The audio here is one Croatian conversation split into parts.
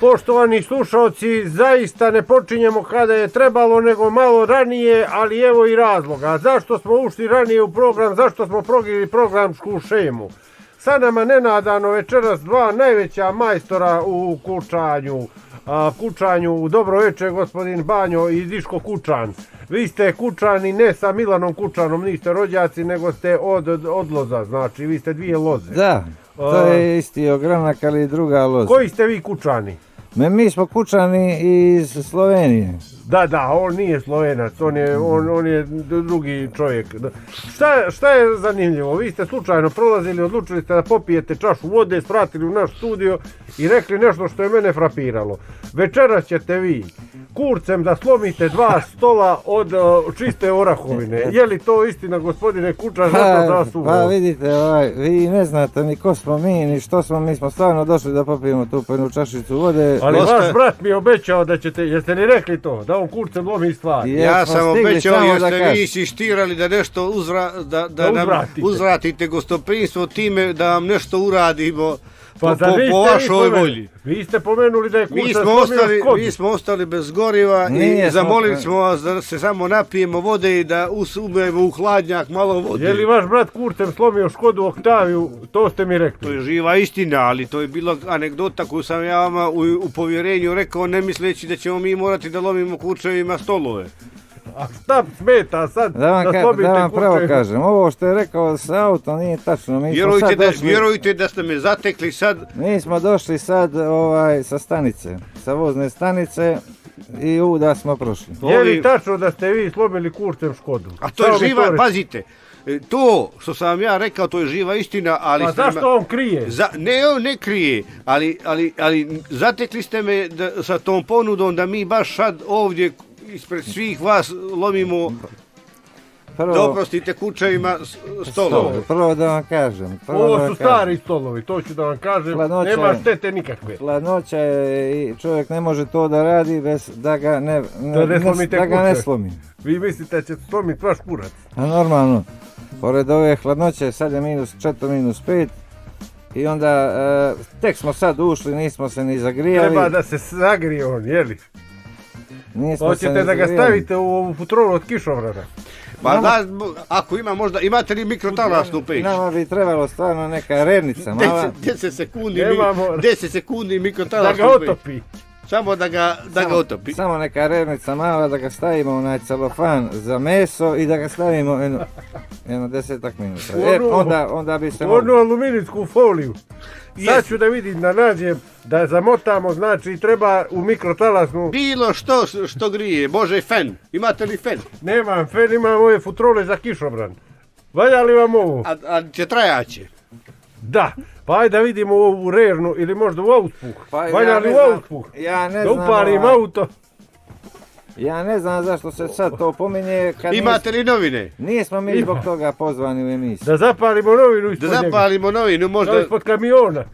Poštovani slušalci, zaista ne počinjemo kada je trebalo, nego malo ranije, ali evo i razloga. Zašto smo ušli ranije u program, zašto smo progili programsku šemu? Sa nama nenadano večeras dva najveća majstora u kučanju. A, kučanju, dobro večer gospodin Banjo i Diško Kučan. Vi ste kučani ne sa Milanom Kučanom, niste rođaci, nego ste od, od loza, znači vi ste dvije loze. Da, to je isti ogranak, ali druga loza. Koji ste vi kučani? Me, mi smo kučani iz Slovenije. Da, da, on nije Slovenac, on je, on, on je drugi čovjek. Šta, šta je zanimljivo? Vi ste slučajno prolazili, odlučili ste da popijete čašu vode, svratili u naš studio i rekli nešto što je mene frapiralo. Večeras ćete vi kurcem da slomite dva stola od uh, čiste orahovine. Je li to istina, gospodine da Pa, pa vidite, ovaj, vi ne znate ni ko smo mi, ni što smo, mi smo stvarno došli da popijemo tu jednu čašicu vode. Ali vaš brat mi je obećao da ćete, jeste li rekli to? Da on kurcem lomi stvari. Je- Ja sam obećao jer da ste vi insistirali da nešto uzra, da, da, Da nam uzvratite. uzvratite gostoprinstvo time da vam nešto uradimo Pa po, po, vašoj volji. Vi ste pomenuli da je Mi kurcem smo, ostali, mi smo ostali bez goriva Nije i zamolili smo vas da se samo napijemo vode i da usumemo u hladnjak malo vode. Je li vaš brat kurcem slomio Škodu Oktaviju, to ste mi To rekli. je živa istina, ali to je bila anegdota koju sam ja vama u, u povjerenju rekao ne misleći da ćemo mi morati da lomimo kurčevima stolove. A šta smeta sad Da vam, ka- da vam pravo kažem, ovo što je rekao sa auto nije tačno. Mi Vjerujte sad da, došli, vjerujte da ste me zatekli sad mi smo došli sad ovaj, sa stanice, sa vozne stanice i uda smo prošli. Je li tačno da ste vi slomili kurcem Škodu? A to je živa, pazite, e, to što sam vam ja rekao, to je živa istina, ali... Pa zašto on krije? Za, ne, on ne krije, ali, ali, ali zatekli ste me da, sa tom ponudom da mi baš sad ovdje ispred svih vas lomimo, Prvo, da oprostite, kučevima s- stolove. stol, prvo da vam kažem. Prvo da Ovo su kažem. stari stolovi, to ću da vam kažem. Hladnoća Nema štete nikakve. Hladnoća je i čovjek ne može to da radi bez da ga ne, Da ne da ga ne slomi. Vi mislite da će slomiti vaš kurac? A normalno, pored ove hladnoće sad je minus 4, minus 5 i onda e, tek smo sad ušli, nismo se ni zagrijali. Treba da se zagrije on, jeli? nismo se Hoćete ni da ga zagrijali. stavite u ovu futrolu od kišobrana? Pa da, ako ima možda, imate li mikrotalasnu peć? Nama bi trebalo stvarno neka rernica mala. 10, 10 sekundi, Nemamo- mi, 10 sekundi Da mikrotalasnu ga peć. otopi. Samo da ga, da ga otopi. Samo neka rernica mala da ga stavimo u onaj celofan za meso i da ga stavimo jedno, jedno desetak minuta. U E, onda, onda bi se U onu aluminijsku foliju. Sad Jest. ću da vidim, da nađem, da zamotamo, znači treba u mikrotalasnu. Bilo što što grije, može fen. Imate li fen? Nemam fen, imam ove futrole za kišobran. Valja li vam ovo? A, a će trajaće. Da. Pa ajde da vidimo ovu rernu ili možda u auspuh. Pa Valja ja li ne u znam- auspuh? Ja ne Da znam, upalim ovaj, auto. ja ne znam zašto se sad to pominje kad Imate li novine? nis- nismo mi zbog toga pozvani u emisiju. Da zapalimo novinu Da ispod njega. zapalimo novinu, Da, možda, ispod kamiona.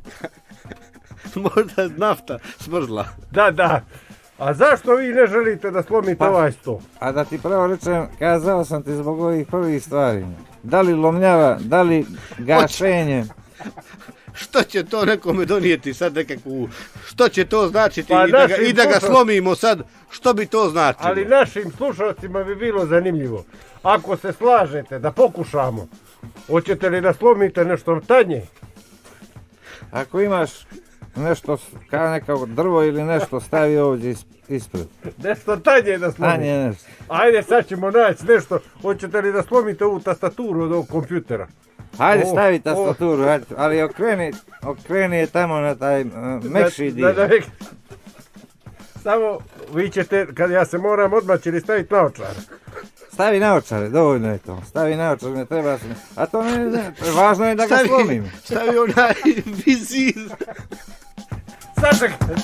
možda nafta smrzla. Da, da. A zašto vi ne želite da slomite Pa- ovaj sto? A da ti pravo rečem, kazao sam ti zbog ovih prvih stvari. Da li lomnjava, da li gašenje. Što će to nekome donijeti sad nekakvu, što će to značiti Pa i, da ga, i da ga slomimo sad, što bi to značilo? Ali našim slušalcima bi bilo zanimljivo. Ako se slažete da pokušamo, hoćete li da slomite nešto tanje? Ako imaš nešto, kao neko drvo ili nešto, stavi ovdje is- ispred. Nešto tanje da slomite. Tanje nešto. Ajde, sad ćemo naći nešto. Hoćete li da slomite ovu tastaturu od ovog kompjutera? Hajde O, stavi tastaturu, hajde, ali okreni, okreni je tamo na taj uh, mekši Da- dio. Samo vi ćete, kad ja se moram odmah, će li staviti naočare? Stavi naočare, dovoljno je to. Stavi naočare, ne treba se... A to ne, ne, važno je da ga stavi, slomim. stavi onaj vizir. Sačekajte.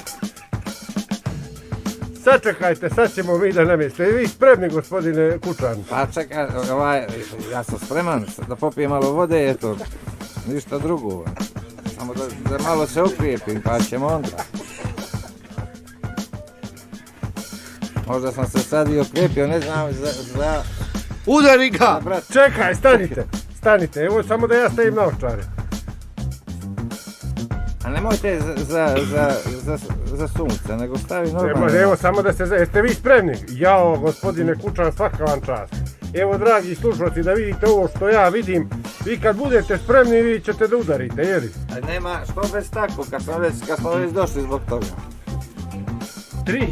Sačekajte, sad ćemo mi da namjestimo. Vi spremni, gospodine Kučan? Pa čekaj, ovaj, ja sam spreman da popijem malo vode, eto, ništa drugo. Samo da, da malo se okrijepim, pa ćemo onda. Možda sam se sad i okrijepio, ne znam, za, za, Udari za ga! brat. Čekaj, stanite. Stanite, evo samo da ja stavim naočare. A nemojte za, za, za, za, za sunce, nego stavi Evo, normalno. evo samo da se, jeste vi spremni? Jao, gospodine Kučan, svaka vam čast. Evo, dragi slušalci, da vidite ovo što ja vidim. Vi kad budete spremni, vi ćete da udarite, jeli? A nema, što bez tako, kad smo već, kad smo već došli zbog toga. Tri,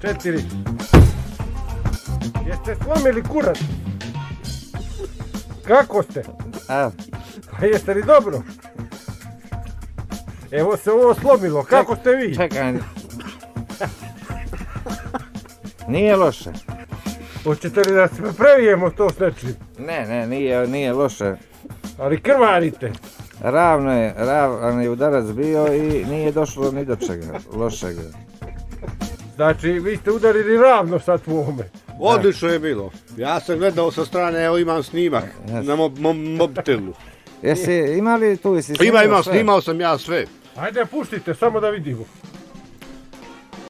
četiri. Jeste slomili kurac? Kako ste? A, Pa jeste li dobro? Evo se ovo slomilo, kako ste vi? čekaj. Nije loše. Hoćete li da se previjemo to s nečim? Ne, ne, nije, nije loše. Ali krvarite. Ravno je, ravan je udarac bio i nije došlo ni do čega lošega. Znači, vi ste udarili ravno sad u ovome. Odlično je bilo. Ja sam gledao sa strane, evo imam snimak na mo- mom mobitelu. Jesi imali tu, jesi Ima, ima, snimao sam ja sve. Ajde, puštite, samo da vidimo.